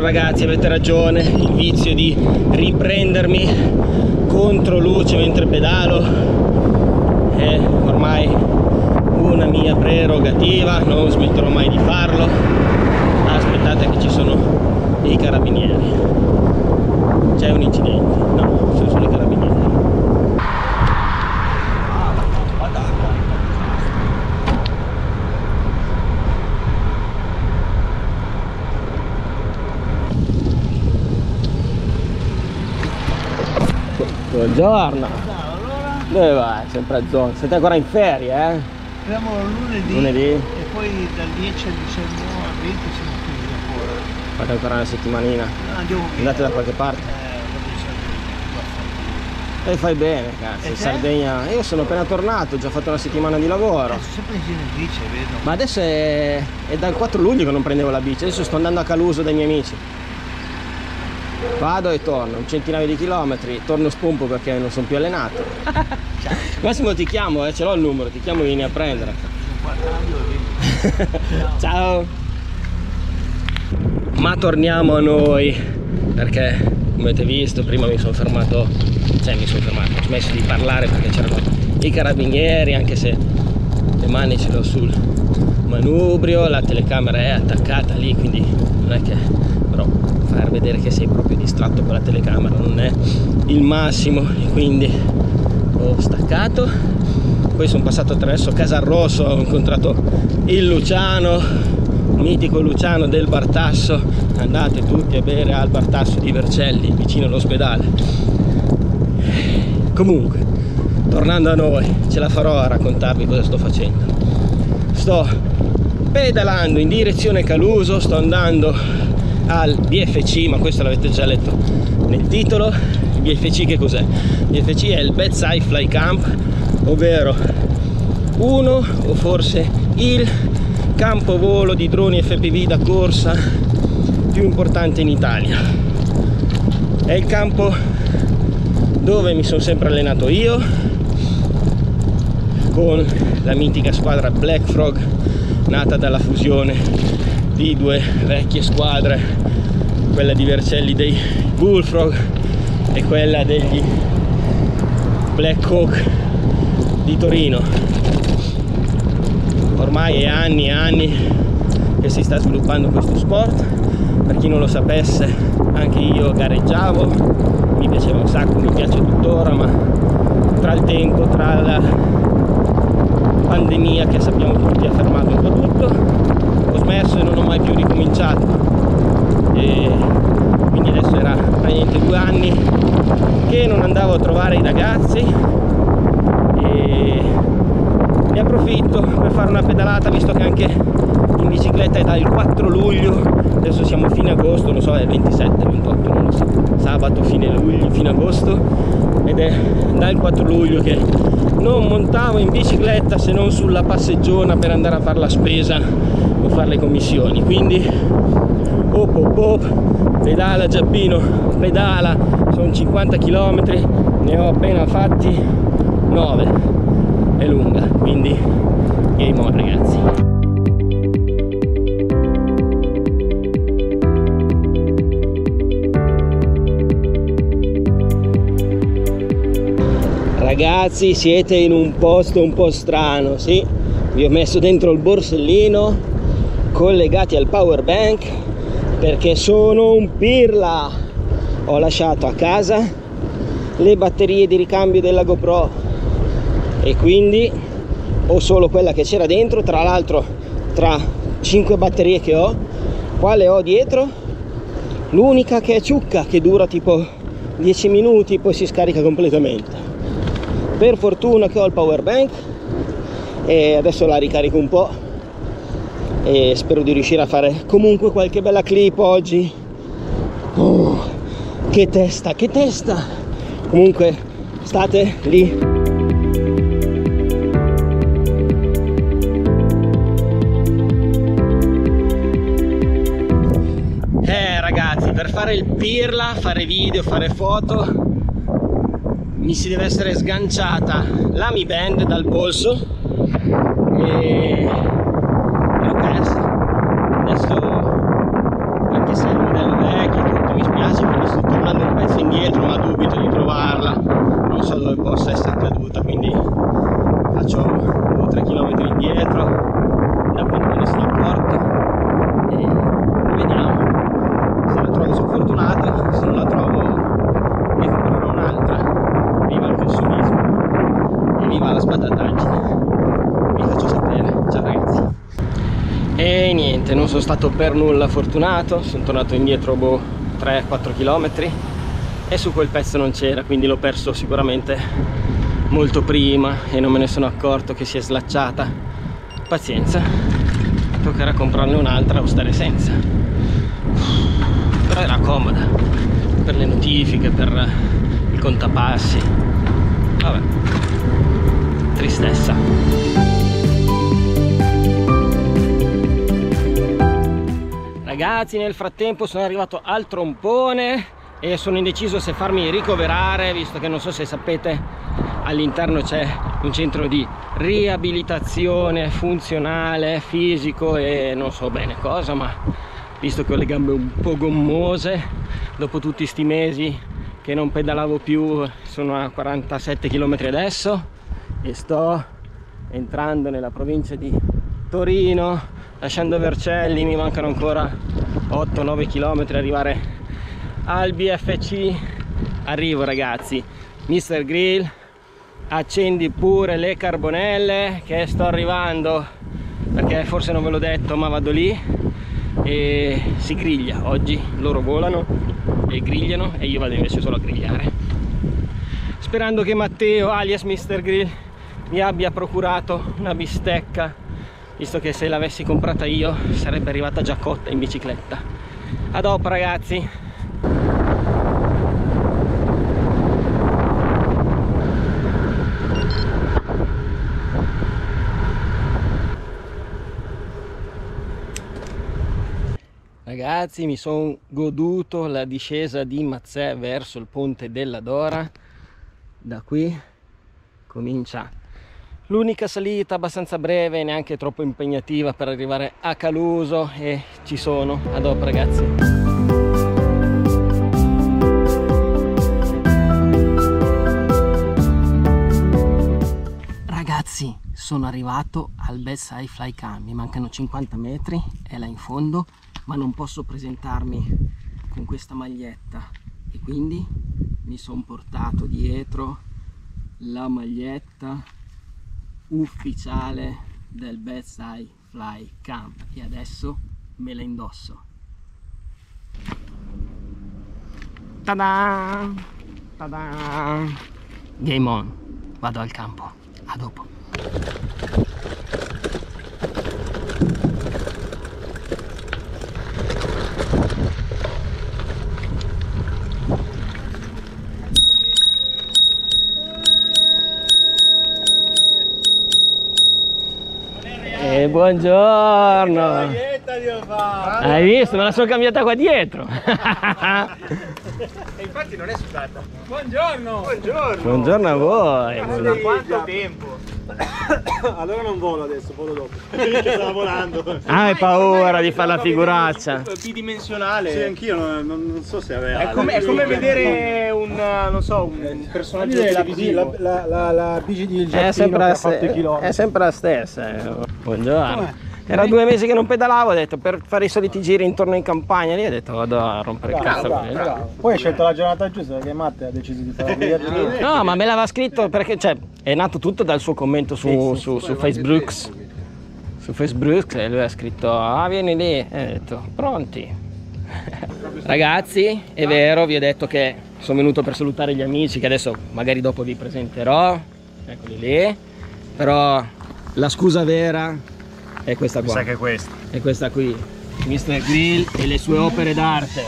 ragazzi, avete ragione, il vizio di riprendermi contro luce mentre pedalo è ormai una mia prerogativa, non smetterò mai di farlo. Aspettate che ci sono i carabinieri. C'è un incidente, no, sono solo i carabinieri. Buongiorno. allora Dove vai? Sempre a zona. Siete ancora in ferie, eh? speriamo lunedì, Lunedì? e poi dal 10 al 19 al 20 siamo chiusi ancora. Fate ancora una settimanina. No, Andiamo via. Andate da qualche parte. Eh, E fai bene, cazzo. In? Sardegna. Io sono appena tornato, ho già fatto una settimana di lavoro. Eh, sono sempre in giro in bici, vedo. Ma adesso è, è dal 4 luglio che non prendevo la bici, adesso sto andando a Caluso dai miei amici. Vado e torno, un centinaio di chilometri, torno spompo perché non sono più allenato. Massimo ti chiamo, eh, ce l'ho il numero, ti chiamo e vieni a prendere. Ciao! Ma torniamo a noi, perché come avete visto prima mi sono fermato, cioè mi sono fermato, ho smesso di parlare perché c'erano i carabinieri, anche se le mani ce le ho sul manubrio, la telecamera è attaccata lì, quindi non è che però far vedere che sei proprio distratto con la telecamera non è il massimo, quindi ho staccato. Poi sono passato attraverso Casarrosso ho incontrato il Luciano mitico Luciano del Bartasso. Andate tutti a bere al Bartasso di Vercelli vicino all'ospedale. Comunque tornando a noi ce la farò a raccontarvi cosa sto facendo. Sto pedalando in direzione Caluso sto andando al BFC ma questo l'avete già letto nel titolo il BFC che cos'è? il BFC è il Bedside Fly Camp ovvero uno o forse il campo volo di droni FPV da corsa più importante in Italia è il campo dove mi sono sempre allenato io con la mitica squadra Black Frog nata dalla fusione di due vecchie squadre quella di Vercelli dei Bullfrog e quella degli Black Hawk di Torino. Ormai è anni e anni che si sta sviluppando questo sport. Per chi non lo sapesse anche io gareggiavo mi piaceva un sacco mi piace tuttora ma tra il tempo tra la pandemia che sappiamo tutti ha fermato un po' tutto smesso e non ho mai più ricominciato. E quindi adesso era praticamente due anni che non andavo a trovare i ragazzi e ne approfitto per fare una pedalata visto che anche in bicicletta è dal 4 luglio adesso siamo fine agosto non so è il 27 28 non lo so sabato fine luglio fine agosto ed è dal 4 luglio che non montavo in bicicletta se non sulla passeggiona per andare a fare la spesa fare le commissioni quindi op op op pedala Giappino pedala sono 50 km ne ho appena fatti 9 è lunga quindi game on ragazzi. Ragazzi siete in un posto un po' strano sì? Vi ho messo dentro il borsellino collegati al power bank perché sono un pirla. Ho lasciato a casa le batterie di ricambio della GoPro e quindi ho solo quella che c'era dentro tra l'altro tra 5 batterie che ho quale ho dietro? L'unica che è ciucca che dura tipo 10 minuti poi si scarica completamente. Per fortuna che ho il power bank e adesso la ricarico un po' e spero di riuscire a fare comunque qualche bella clip oggi. Oh, che testa che testa. Comunque state lì. Eh ragazzi per fare il pirla fare video fare foto mi si deve essere sganciata la Mi Band dal polso. E l'ho persa adesso anche se il modello cavallo possa essere caduta quindi faccio 2-3 km indietro da quando me ne sono accorto e vediamo se la trovo sono fortunato se non la trovo ne comprerò un'altra viva il consumismo e viva la sbadataggine vi faccio sapere ciao ragazzi e niente non sono stato per nulla fortunato sono tornato indietro boh 3-4 km e su quel pezzo non c'era quindi l'ho perso sicuramente molto prima e non me ne sono accorto che si è slacciata. Pazienza toccherà comprarne un'altra o stare senza. Però era comoda per le notifiche per il contapassi. Vabbè tristezza ragazzi nel frattempo sono arrivato al trompone e sono indeciso se farmi ricoverare visto che non so se sapete all'interno c'è un centro di riabilitazione funzionale fisico e non so bene cosa ma visto che ho le gambe un po' gommose dopo tutti sti mesi che non pedalavo più sono a 47 km adesso e sto entrando nella provincia di Torino lasciando Vercelli mi mancano ancora 8-9 km arrivare al BFC arrivo ragazzi Mr. Grill accendi pure le carbonelle che sto arrivando perché forse non ve l'ho detto ma vado lì e si griglia oggi loro volano e grigliano e io vado invece solo a grigliare sperando che Matteo alias Mr. Grill mi abbia procurato una bistecca visto che se l'avessi comprata io sarebbe arrivata già cotta in bicicletta. A dopo ragazzi. Ragazzi mi sono goduto la discesa di Mazzè verso il ponte della Dora. Da qui comincia l'unica salita abbastanza breve neanche troppo impegnativa per arrivare a Caluso e ci sono. A dopo ragazzi. Ragazzi sono arrivato al Best Fly Cam mi mancano 50 metri è là in fondo ma non posso presentarmi con questa maglietta. E quindi mi sono portato dietro la maglietta ufficiale del Bedside Fly Camp e adesso me la indosso Tada! Game on! Vado al campo, a dopo! Buongiorno! Hai visto? Me la sono cambiata qua dietro! E infatti non è sudata. Buongiorno! Buongiorno! Buongiorno a voi! Da quanto tempo? allora non volo adesso, volo dopo. che stava volando. Ah, hai paura di fare la figuraccia? Bidimensionale. Sì, anch'io non, non- non so se aveva. È come, è come vedere un, non so, un personaggio Vedere la, televisivo. la, la, la bici di È Giattino sempre, che la ha fatto i chilometri. è sempre la stessa. eh. Buongiorno. Era due mesi che non pedalavo, ho detto per fare i soliti giri intorno in campagna lì, ho detto vado a rompere il cazzo. bravo, bravo. Poi hai scelto la giornata giusta perché Matte ha deciso di fare viaggio. No, ma me l'aveva scritto perché cioè, è nato tutto dal suo commento su, su, su Facebook. Su Facebook e lui ha scritto ah vieni lì e ho detto pronti. Ragazzi, è vero, vi ho detto che sono venuto per salutare gli amici che adesso magari dopo vi presenterò. Eccoli lì. Però la scusa vera è questa qua. che questo. È questa qui. Mr. Grill e le sue opere d'arte.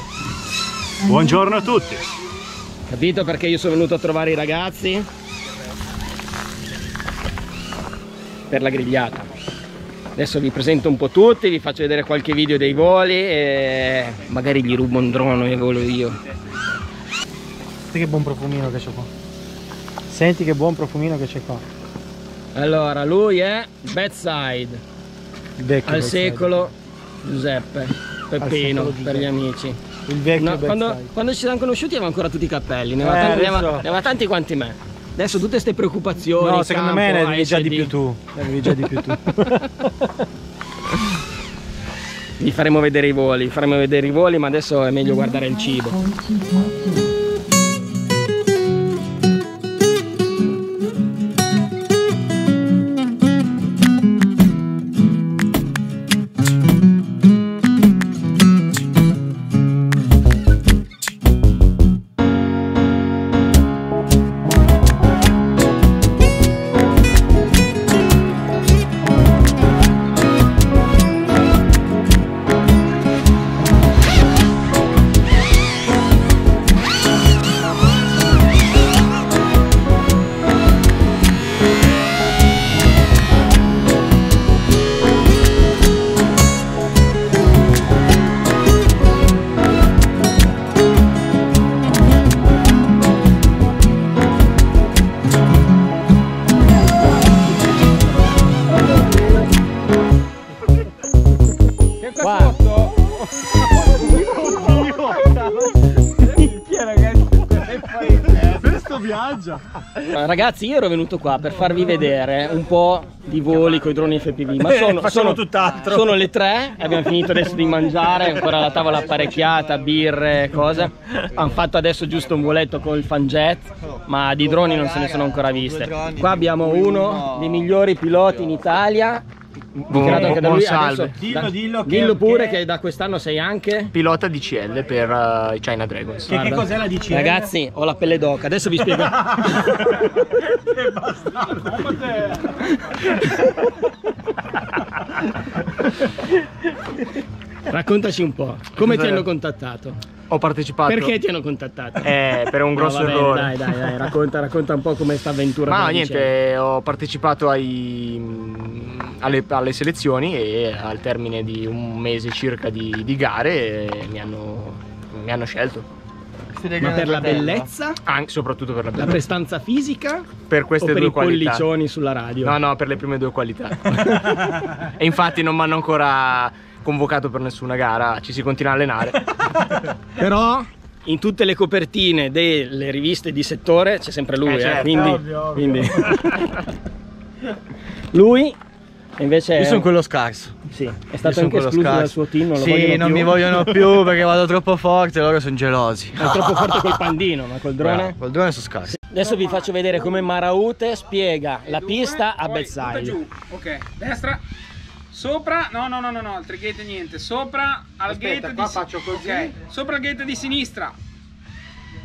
Buongiorno a tutti. Capito perché io sono venuto a trovare i ragazzi? Per la grigliata. Adesso vi presento un po' tutti, vi faccio vedere qualche video dei voli e magari gli rubo un drone e volo io. Senti che buon profumino che c'è qua. Senti che buon profumino che c'è qua. Allora, lui è Bedside, al secolo Giuseppe, Peppino secolo per gli amici. Il vecchio No, quando, quando ci siamo conosciuti aveva ancora tutti i capelli, ne Eh, aveva, tanti, ne adesso- aveva- ne aveva tanti quanti me. Adesso tutte queste preoccupazioni. No, secondo campo, me ne avevi già di più tu. Ne avevi già di più tu. Vi faremo vedere i voli, vi faremo vedere i voli, ma adesso è meglio guardare il cibo. Ragazzi, io ero venuto qua per farvi vedere un po' di voli con i droni FPV, ma sono, sono- tutt'altro. sono le tre, abbiamo finito adesso di mangiare, ancora la tavola apparecchiata, birre, cose. Hanno fatto adesso giusto un voletto con il fanjet, ma di droni non se ne sono ancora viste. Qua abbiamo uno dei migliori piloti in Italia. Dichiarato anche da lui. buon salve. Adesso- Dillo, da- dillo che- dillo pure che- che da quest'anno sei anche Pilota DCL per eh, i China Dragons. Che, che cos'è la DCL? Ragazzi, ho la pelle d'oca, adesso vi spiego. che bastardo. Raccontaci un po', come ti hanno contattato? Ho partecipato. Perché ti hanno contattato? Eh, per un No, grosso va bene, errore. Dai, dai, dai, racconta, racconta un po' come sta avventura. Ma no, niente, ho partecipato ai, mm, alle, alle selezioni e al termine di un mese circa di, di gare eh, mi hanno, mi hanno scelto. Ma per la bellezza, Anche, soprattutto per la la bellezza. prestanza fisica Per o queste per due i qualità. pollicioni sulla radio? No, no, per le prime due qualità. e infatti non mi hanno ancora convocato per nessuna gara, ci si continua a allenare. Però in tutte le copertine delle riviste di settore c'è sempre lui, Eh, eh, certo. quindi, Ovvio, ovvio. quindi- lui invece Io è- sono quello scarso. sì, è Io stato sono anche quello escluso dal scarso. suo team, non lo sì, non più. mi vogliono più perché vado troppo forte loro sono gelosi. È troppo forte col pandino, ma col drone? Bravo, Col drone sono scarso. Adesso vi faccio vedere come Maraute spiega la pista a giù. Ok, destra. Sopra, no, no, no, no, no, altri gate niente. Sopra al Aspetta, gate qua di faccio così. Ok, sopra il gate di sinistra.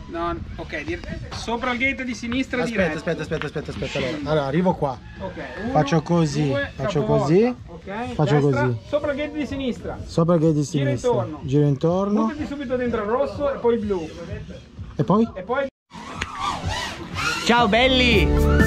No, ok, sopra il gate di sinistra Aspetta, diretto. aspetta, aspetta, aspetta, aspetta. Allora, allora, arrivo qua. Ok, uno, Faccio così, due, faccio così, Ok, faccio destra, così. Sopra il gate di sinistra. Sopra il gate di Gira sinistra. intorno. Giro intorno. Buttati subito dentro il rosso e poi il blu. E poi? E poi Ciao belli!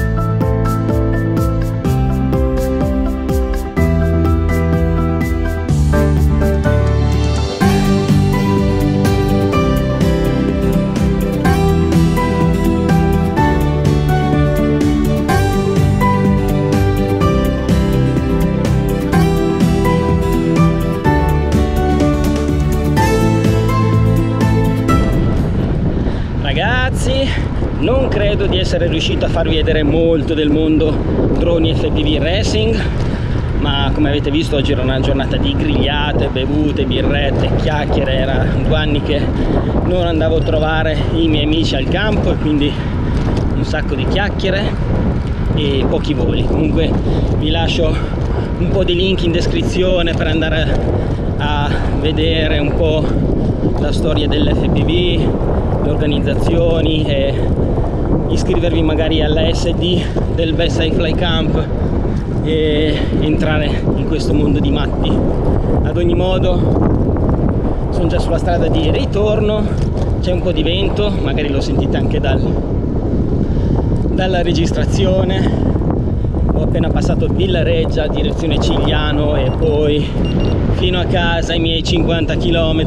Essere riuscito a farvi vedere molto del mondo droni FPV Racing, ma come avete visto oggi era una giornata di grigliate, bevute, birrette, chiacchiere, era due anni che non andavo a trovare i miei amici al campo e quindi un sacco di chiacchiere e pochi voli. Comunque vi lascio un po' di link in descrizione per andare a vedere un po' la storia dell'FPV, le organizzazioni e iscrivervi magari alla SD del Bessai Fly Camp e entrare in questo mondo di matti. Ad ogni modo sono già sulla strada di ritorno, c'è un po' di vento, magari lo sentite anche dal, dalla registrazione. Ho appena passato Villareggia, direzione Cigliano e poi fino a casa i miei 50 km.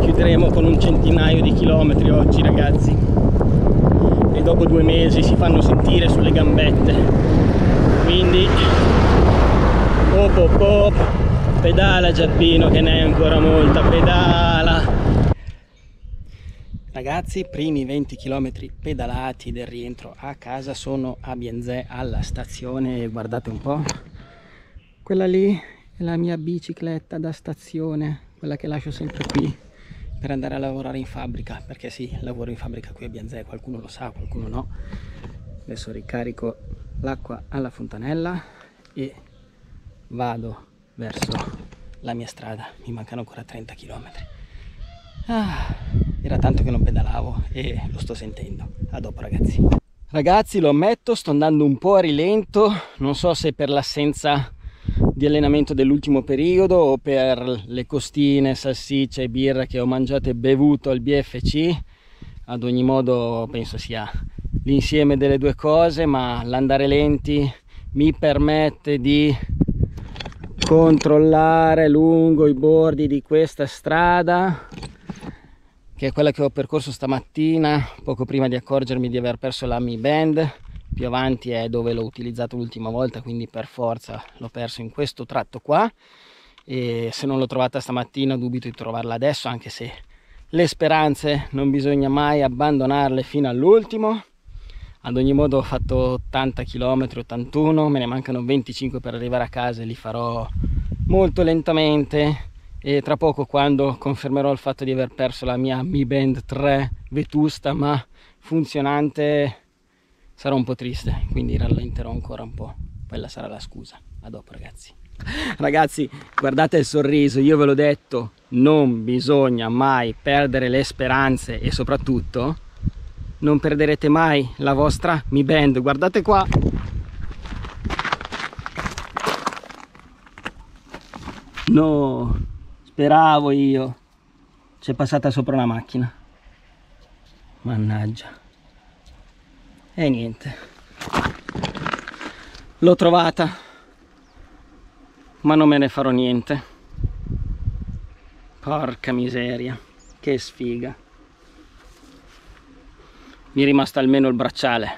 Chiuderemo con un centinaio di chilometri oggi ragazzi. E dopo due mesi si fanno sentire sulle gambette. Quindi op op op, pedala Giappino che ne hai ancora molta, pedala. Ragazzi, primi 20 km pedalati del rientro a casa sono a Bienzè alla stazione. Guardate un po', quella lì è la mia bicicletta da stazione, quella che lascio sempre qui per andare a lavorare in fabbrica, perché sì, lavoro in fabbrica qui a Bienzè, qualcuno lo sa, qualcuno no. Adesso ricarico l'acqua alla fontanella e vado verso la mia strada, mi mancano ancora 30 km. Ah, era tanto che non pedalavo e lo sto sentendo. A dopo ragazzi. Ragazzi, lo ammetto, sto andando un po' a rilento, non so se per l'assenza di allenamento dell'ultimo periodo o per le costine, salsiccia e birra che ho mangiato e bevuto al BFC. Ad ogni modo penso sia l'insieme delle due cose, ma l'andare lenti mi permette di controllare lungo i bordi di questa strada che è quella che ho percorso stamattina poco prima di accorgermi di aver perso la Mi Band più avanti è dove l'ho utilizzato l'ultima volta quindi per forza l'ho perso in questo tratto qua. E se non l'ho trovata stamattina dubito di trovarla adesso anche se le speranze non bisogna mai abbandonarle fino all'ultimo. Ad ogni modo ho fatto 80 km 81 me ne mancano 25 per arrivare a casa e li farò molto lentamente. E tra poco quando confermerò il fatto di aver perso la mia Mi Band 3 vetusta ma funzionante sarò un po' triste quindi rallenterò ancora un po' quella sarà la scusa a dopo ragazzi ragazzi guardate il sorriso io ve l'ho detto non bisogna mai perdere le speranze e soprattutto non perderete mai la vostra Mi Band guardate qua no Speravo io. C'è passata sopra una macchina. Mannaggia. E niente. L'ho trovata. Ma non me ne farò niente. Porca miseria. Che sfiga. Mi è rimasto almeno il bracciale.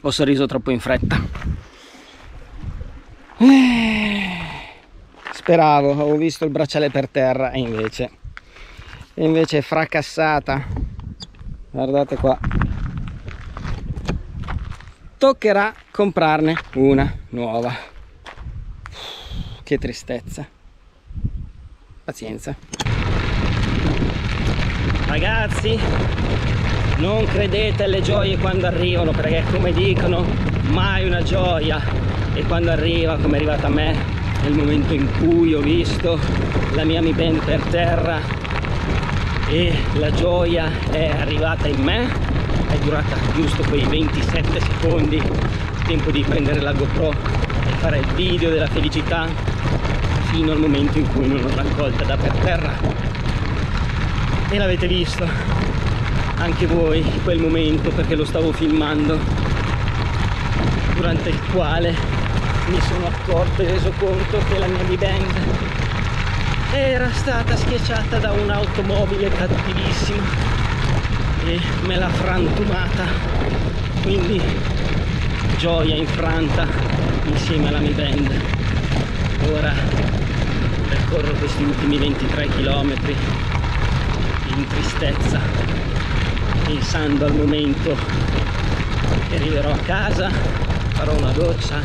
Ho sorriso troppo in fretta. Eh speravo avevo visto il bracciale per terra e invece e invece è fracassata guardate qua toccherà comprarne una nuova. Che tristezza. Pazienza. Ragazzi non credete alle gioie quando arrivano perché come dicono mai una gioia. E quando arriva come è arrivata a me nel momento in cui ho visto la mia Mi Band per terra e la gioia è arrivata in me è durata giusto quei 27 secondi. Tempo di prendere la GoPro e fare il video della felicità fino al momento in cui non l'ho raccolta da per terra. E l'avete visto anche voi quel momento perché lo stavo filmando durante il quale mi sono accorto e reso conto che la mia B-Band era stata schiacciata da un'automobile cattivissima e me l'ha frantumata. Quindi gioia infranta insieme alla mia band. Ora percorro questi ultimi 23 km in tristezza pensando al momento che arriverò a casa farò una doccia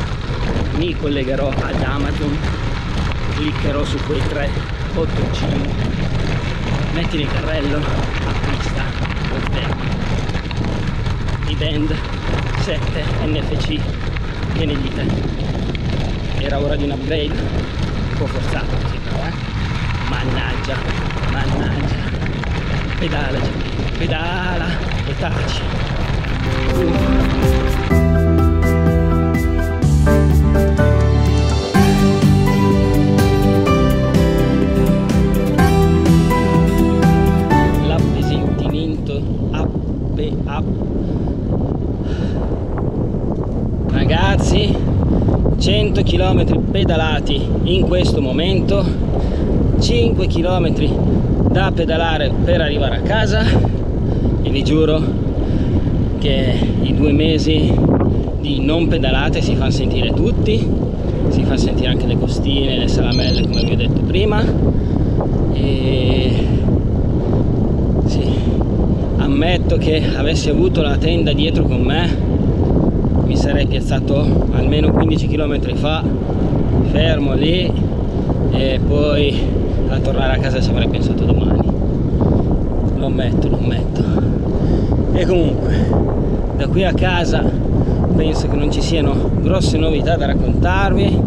mi collegherò ad Amazon cliccherò su quei tre bottoncini metti nel carrello ottengo i band 7 NFC Benedite era ora di un upgrade? Un po' forzato così però eh. Mannaggia mannaggia. Pedala pedala e taci. uh. Ragazzi 100 km pedalati in questo momento 5 km da pedalare per arrivare a casa e vi giuro che i due mesi di non pedalate si fanno sentire tutti si fanno sentire anche le costine le salamelle come vi ho detto prima e ammetto che avessi avuto la tenda dietro con me mi sarei piazzato almeno 15 km fa fermo lì e poi a tornare a casa ci avrei pensato domani. Lo ammetto, lo ammetto. E comunque da qui a casa penso che non ci siano grosse novità da raccontarvi.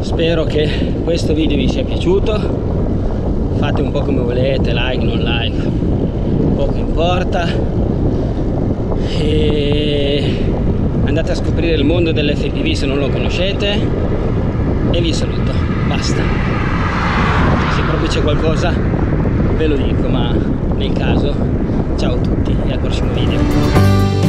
Spero che questo video vi sia piaciuto. Fate un po' come volete like non like poco importa e andate a scoprire il mondo dell'FPV se non lo conoscete e vi saluto. Basta. Se proprio c'è qualcosa ve lo dico ma nel caso ciao a tutti e al prossimo video